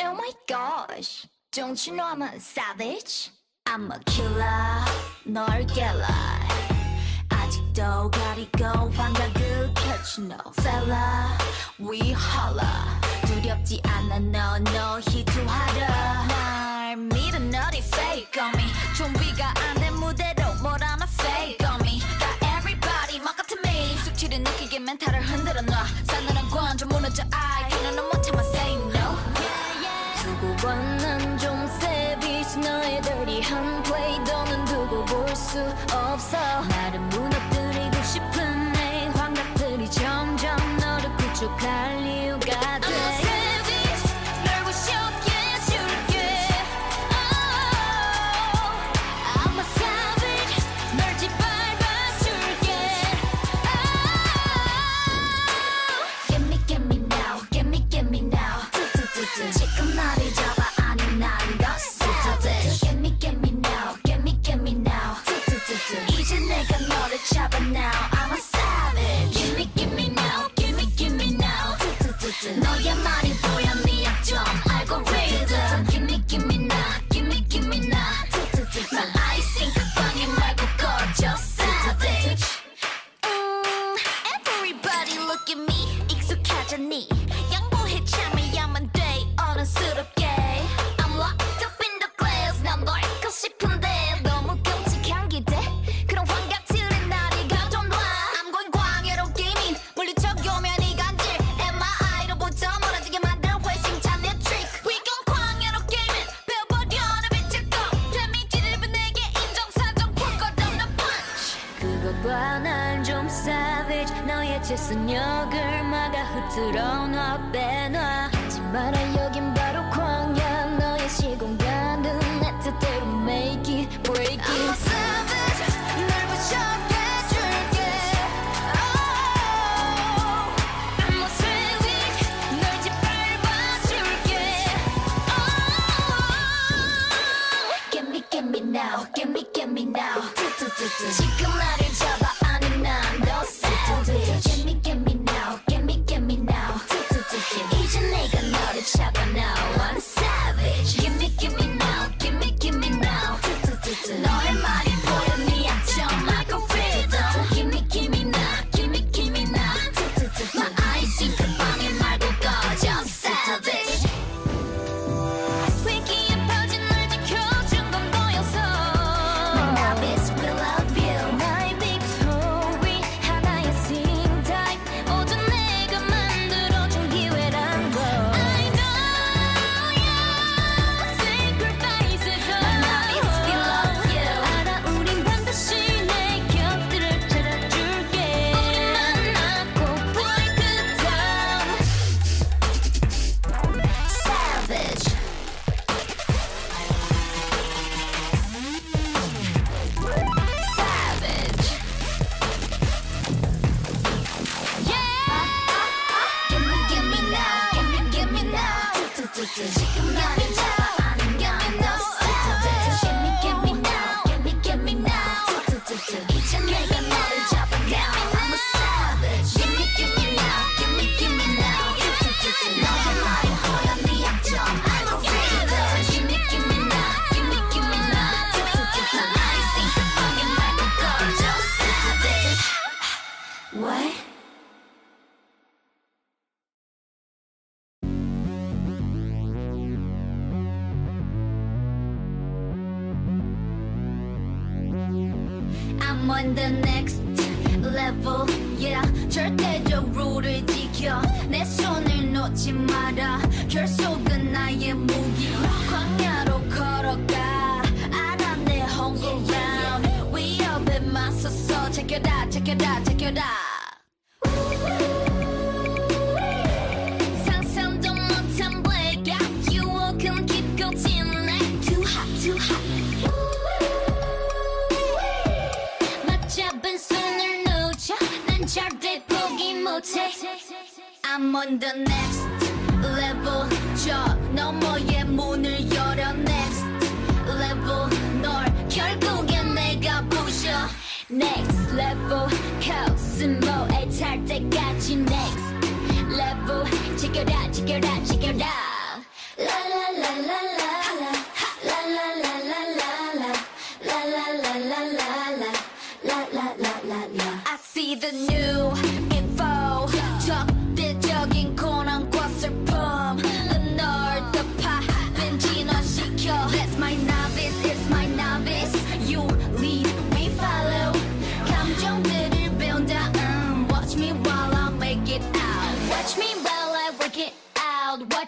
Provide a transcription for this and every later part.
Oh my gosh, don't you know I'm a savage? I'm a killer, 널 깨라 아직도 가리고 환각을 펼치 no fella. We holla. 두렵지 않아 너 너, heat too 투하라 날 믿어 너리 fake on me. 좀비가 안된 무대로 뭘 하나 fake on me. Got everybody mock up me. 숙취를 느끼게 멘탈을 흔들어 놔. 싸늘한 관좀 무너져 I 뻔한 좀세 빛이 너의 더리한 play 너는 두고 볼 수 없어. 나를 무너뜨리고 싶은 내 환각들이 점점 너를 구축할 리 on the next level 저 너머의 문을 열어 next level 널 결국엔 내가 부셔 next level 코스모에 탈 때까지 next level 지켜라 지켜라 지켜라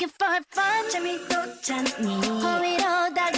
make it for fun. 재미도 찬니. 허위로 다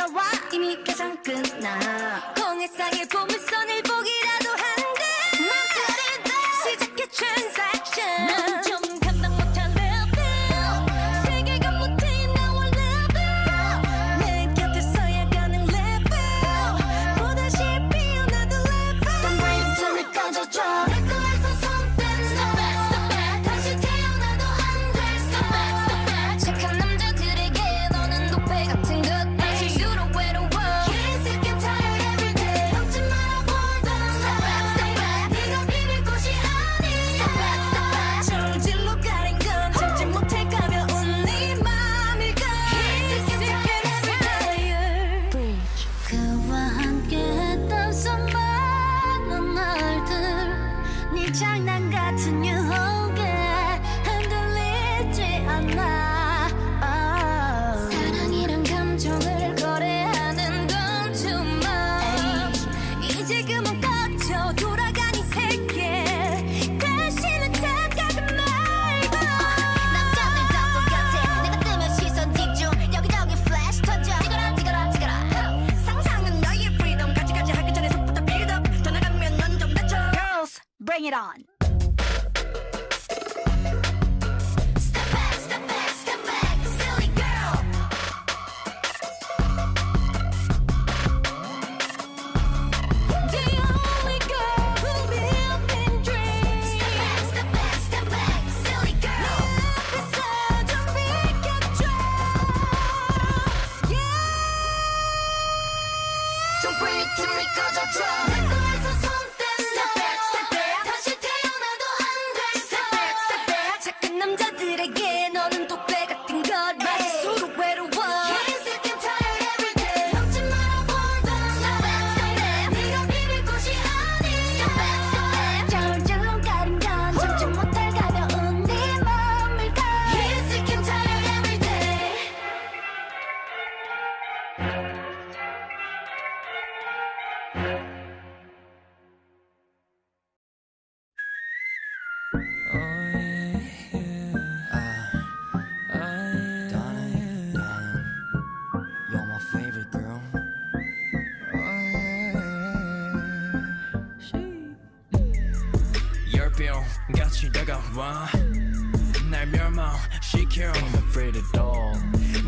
날 멸망시켜. I'm afraid at all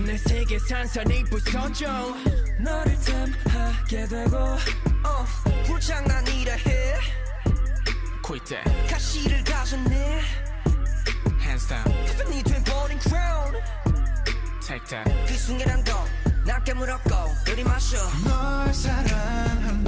내 세계 산산이 부서져. 너를 탐하게 되고. 어, 불장난이라 해. quit 가시를 가졌네. Hands down. 태변이 돼버린 crown. Take that. 그 순간 한거 낮게 물었고. 들이마셔. 널 사랑한다.